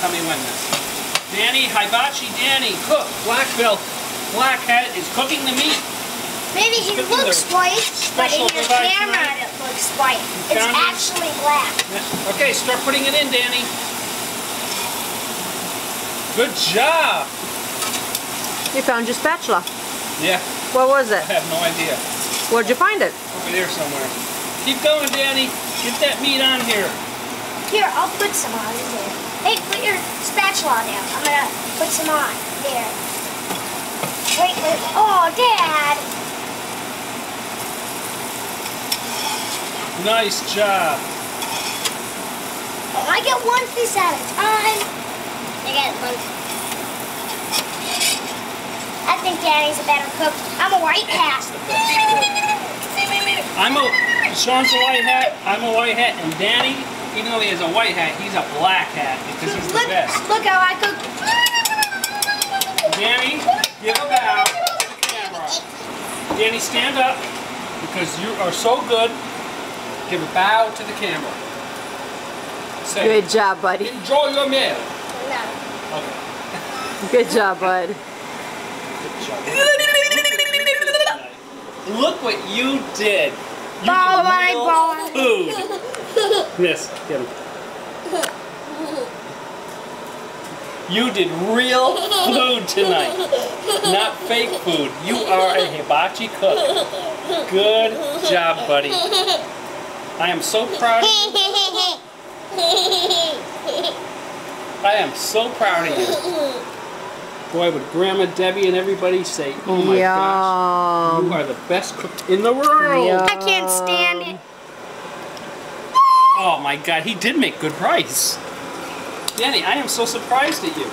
Tell me when this. Danny, Hibachi Danny, cook, black belt, black hat is cooking the meat. Maybe he looks white, but special in your camera tonight. it looks white. It's found it? actually black. Yeah. Okay, start putting it in, Danny. Good job. You found your spatula. Yeah, What was it? I have no idea. Where'd you find it? Over there somewhere. Keep going, Danny. Get that meat on here. Here, I'll put some on in there. Hey, put your spatula down. I'm gonna put some on. There. Wait, wait. Oh, Dad. Nice job. Oh, I get one piece at a time. I get one. I think Daddy's a better cook. I'm a white hat. I'm a Sean's a white hat. I'm a white hat, and Danny, even though he has a white hat, he's a black hat because he's the best. look how I cook. Danny, give a bow to the camera. Danny, stand up because you are so good. Give a bow to the camera. Say, Good job, buddy. enjoy your meal. No. Okay. Good job, bud. Good job. Look what you did. Ball, my ball. food. Yes, get him. You did real food tonight, not fake food. You are a hibachi cook. Good job, buddy. I am so proud of you. I am so proud of you. Boy, would Grandma Debbie and everybody say, oh my gosh, Yum. the best cooked in the world. Yum. I can't stand it. Oh my god, he did make good rice. Danny, I am so surprised at you.